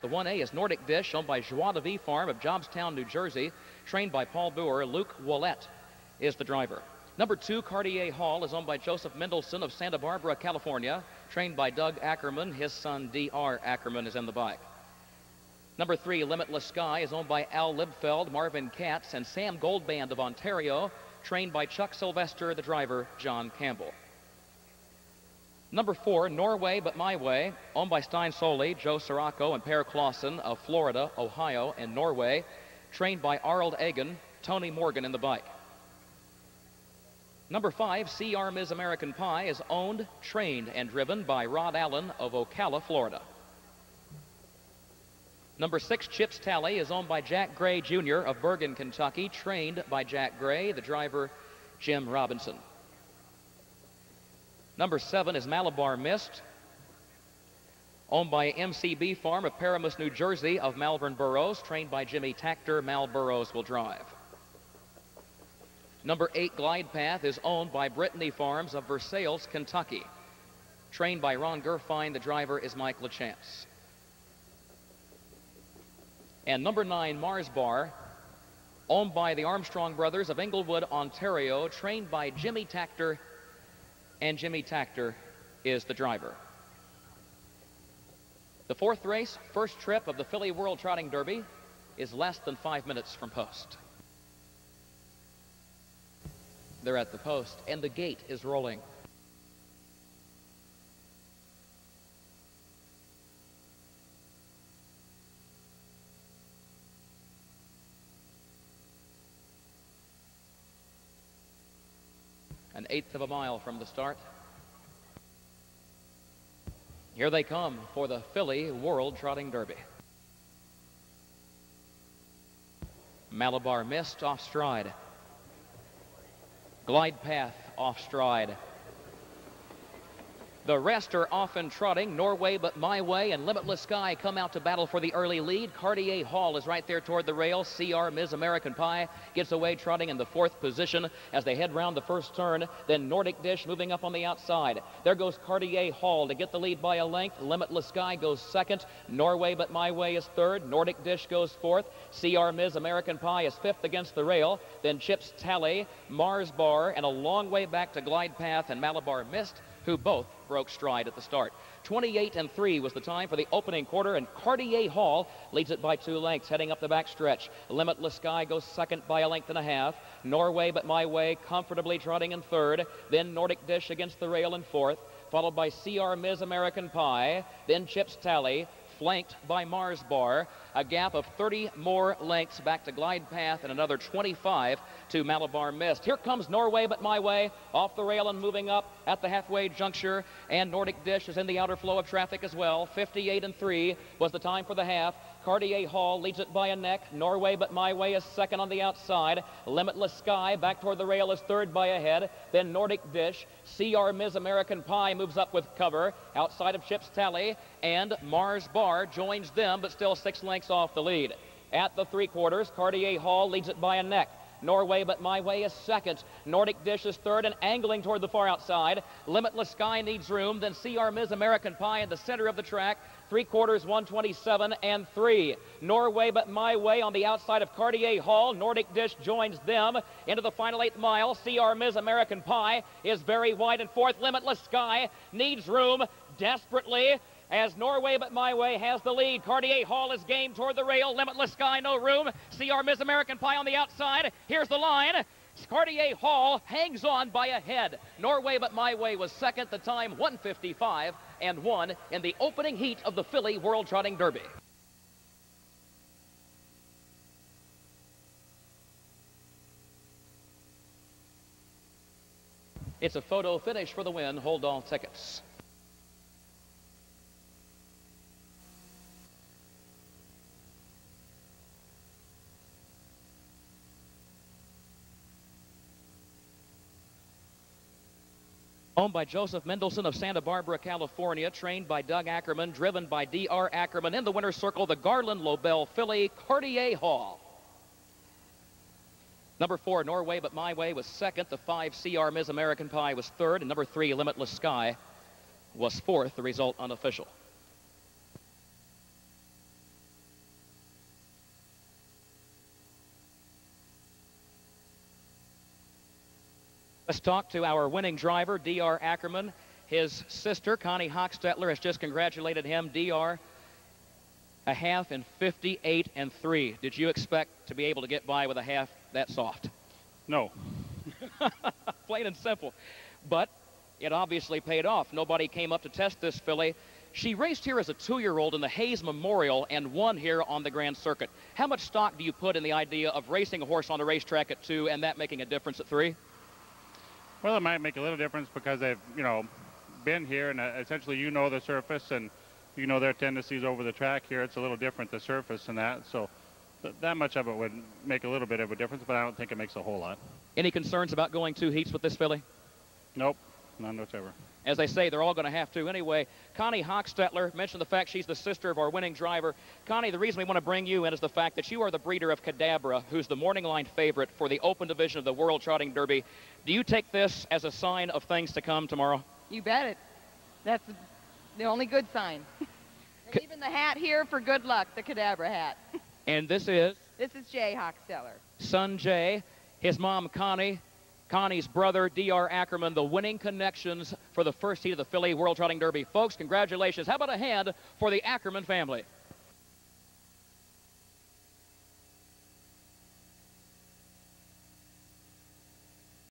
The 1A is Nordic Dish, owned by Joie de Vie Farm of Jobstown, New Jersey, trained by Paul Boer. Luc Ouellette is the driver. Number two, Cartier Hall, is owned by Joseph Mendelson of Santa Barbara, California, trained by Doug Ackerman. His son, D.R. Ackerman, is in the bike. Number three, Limitless Sky, is owned by Al Libfeld, Marvin Katz, and Sam Goldband of Ontario, trained by Chuck Sylvester, the driver, John Campbell. Number four, Norway But My Way, owned by Stein Soley, Joe Sirocco, and Per Clausen of Florida, Ohio, and Norway, trained by Arnold Egan, Tony Morgan in the bike. Number five, CR Ms. American Pie, is owned, trained, and driven by Rod Allen of Ocala, Florida. Number six, Chips Tally, is owned by Jack Gray Jr. of Burgin, Kentucky, trained by Jack Gray, the driver, Jim Robinson. Number seven is Malabar Mist, owned by MCB Farm of Paramus, New Jersey, of Malvern Burroughs, trained by Jimmy Takter. Mal Burroughs will drive. Number eight, Glide Path, is owned by Brittany Farms of Versailles, Kentucky. Trained by Ron Gurfein, the driver is Mike LaChance. And number nine, Mars Bar, owned by the Armstrong brothers of Englewood, Ontario, trained by Jimmy Takter, and Jimmy Takter is the driver. The fourth race, first trip of the Filly World Trotting Derby, is less than five minutes from post. They're at the post, and the gate is rolling. An eighth of a mile from the start. Here they come for the Filly World Trotting Derby. Malabar Mist off stride. Glide path off stride. The rest are often trotting. Norway, but my way, and Limitless Sky come out to battle for the early lead. Cartier Hall is right there toward the rail. CR Ms. American Pie gets away trotting in the fourth position as they head round the first turn. Then Nordic Dish moving up on the outside. There goes Cartier Hall to get the lead by a length. Limitless Sky goes second. Norway, but my way is third. Nordic Dish goes fourth. CR Ms. American Pie is fifth against the rail. Then Chips Tally, Mars Bar, and a long way back to Glide Path and Malabar Mist who both broke stride at the start. 28 and 3 was the time for the opening quarter, and Cartier Hall leads it by two lengths heading up the backstretch. Limitless Sky goes second by a length and a half. Norway, but my way, comfortably trotting in third. Then Nordic Dish against the rail in fourth, followed by CR Ms. American Pie. Then Chips Tally, flanked by Mars Bar. A gap of 30 more lengths back to Glide Path and another 25 to Malabar Mist. Here comes Norway, but my way, off the rail and moving up at the halfway juncture. And Nordic Dish is in the outer flow of traffic as well. 58 and 3 was the time for the half. Cartier Hall leads it by a neck. Norway, but my way is second on the outside. Limitless Sky back toward the rail is third by a head. Then Nordic Dish. CR Ms. American Pie moves up with cover outside of Chips Tally. And Mars Bar joins them, but still six lengths off the lead. At the three quarters, Cartier Hall leads it by a neck. Norway, but my way is second. Nordic Dish is third and angling toward the far outside. Limitless Sky needs room. Then CR Ms. American Pie in the center of the track. Three quarters, 127 and three. Norway, but my way on the outside of Cartier Hall. Nordic Dish joins them into the final eighth mile. CR Ms. American Pie is very wide and fourth. Limitless Sky needs room desperately as Norway but my way has the lead. Cartier Hall is game toward the rail. Limitless Sky, no room. CR Miss American Pie on the outside. Here's the line. Cartier Hall hangs on by a head. Norway but my way was second. The time 155 and one in the opening heat of the Filly World Trotting Derby. It's a photo finish for the win. Hold all tickets. Owned by Joseph Mendelson of Santa Barbara, California. Trained by Doug Ackerman. Driven by D.R. Ackerman. In the winner's circle, the Garland Lobell Filly Cartier Hall. Number four, Norway, but my way was second. The five, CR Ms. American Pie was third. And number three, Limitless Sky was fourth. The result unofficial. Let's talk to our winning driver, D.R. Ackerman. His sister, Connie Hochstetler, has just congratulated him. D.R. a half in 58 and 3. Did you expect to be able to get by with a half that soft? No. Plain and simple. But it obviously paid off. Nobody came up to test this filly. She raced here as a two-year-old in the Hayes Memorial and won here on the Grand Circuit. How much stock do you put in the idea of racing a horse on the racetrack at two and that making a difference at three? Well, it might make a little difference because they've, you know, been here and uh, essentially you know the surface and you know their tendencies over the track here. It's a little different, the surface and that. So th that much of it would make a little bit of a difference, but I don't think it makes a whole lot. Any concerns about going two heats with this filly? Nope, none whatsoever. As they say, they're all going to have to anyway. Connie Hochstetler mentioned the fact she's the sister of our winning driver. Connie, the reason we want to bring you in is the fact that you are the breeder of Cadabra, who's the morning line favorite for the open division of the World Trotting Derby. Do you take this as a sign of things to come tomorrow? You bet it. That's the only good sign. and even the hat here for good luck, the Cadabra hat. and this is? This is Jay Hochstetler. Son Jay, his mom Connie, Connie's brother, D.R. Ackerman, the winning connections for the first heat of the Filly World Trotting Derby. Folks, congratulations. How about a hand for the Ackerman family?